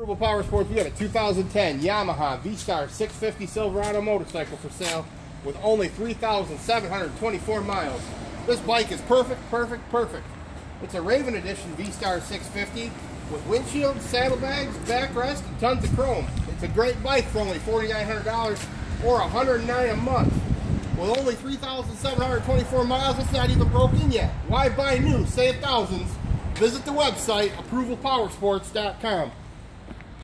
Approval Power Sports, we have a 2010 Yamaha V-Star 650 Silverado motorcycle for sale with only 3,724 miles. This bike is perfect, perfect, perfect. It's a Raven Edition V-Star 650 with windshield, saddlebags, backrest, and tons of chrome. It's a great bike for only $4,900 or $109 a month. With only 3,724 miles, it's not even broken yet. Why buy new? Save thousands. Visit the website, approvalpowersports.com.